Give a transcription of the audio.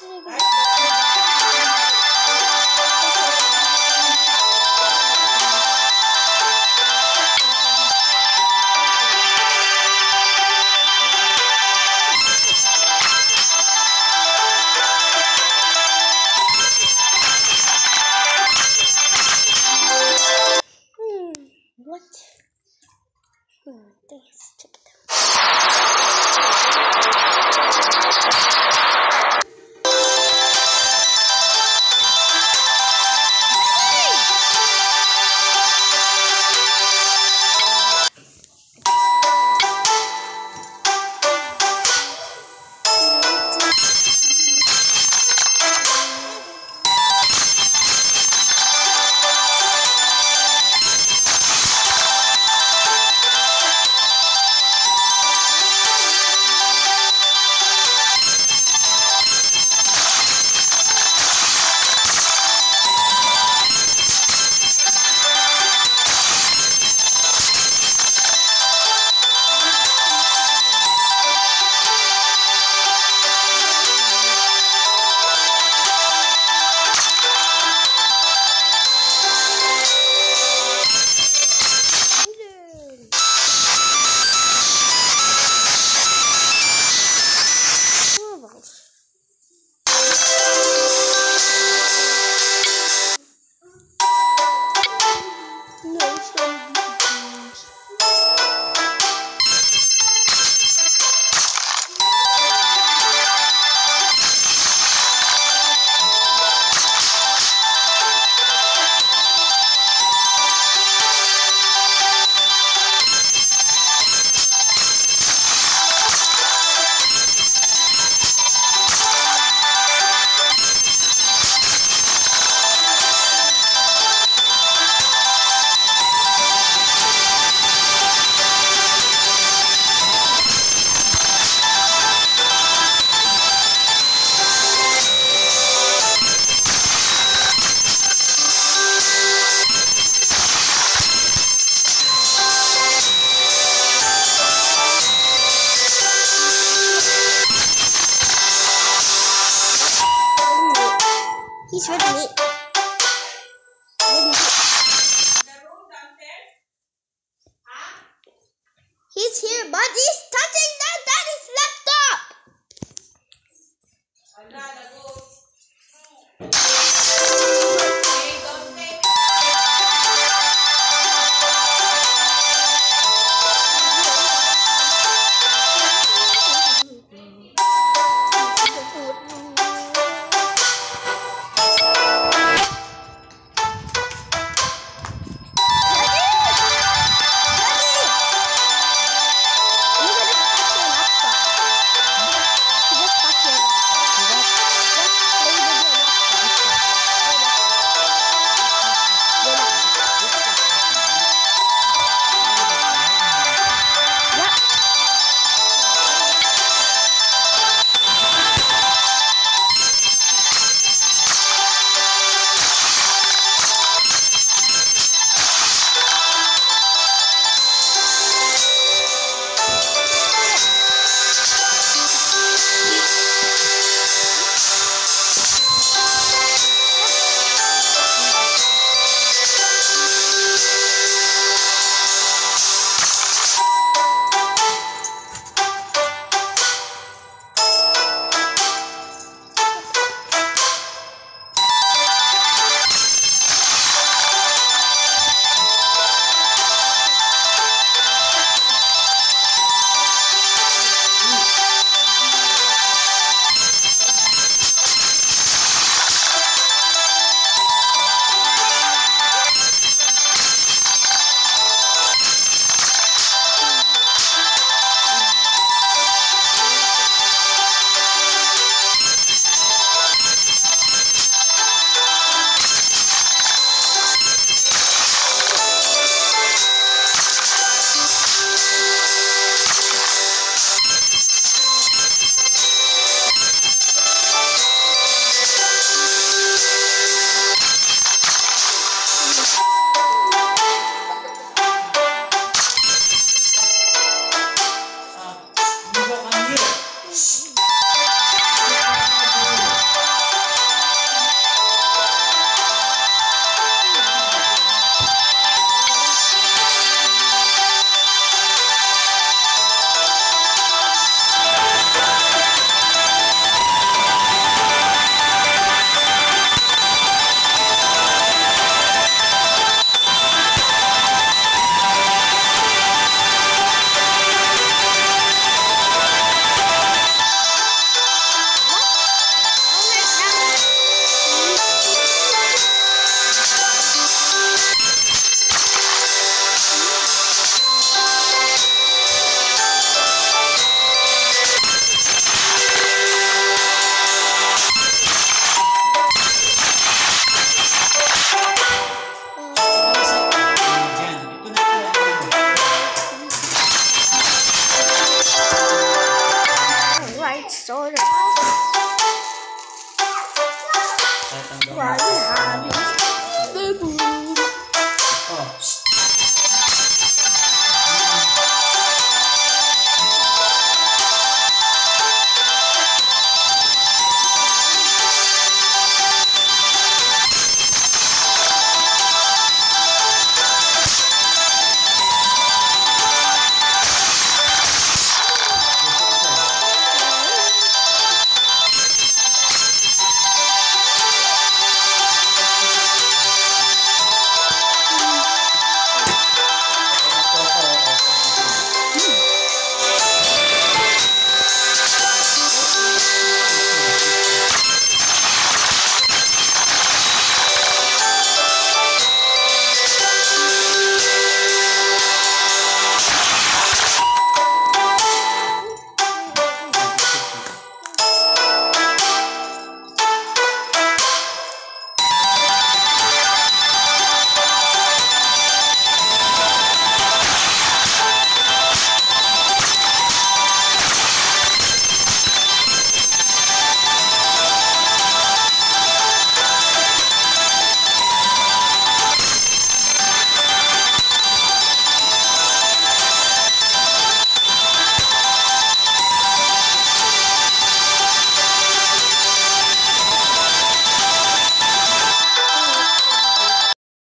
Hmm, what? Hmm, thanks. Check it out. He's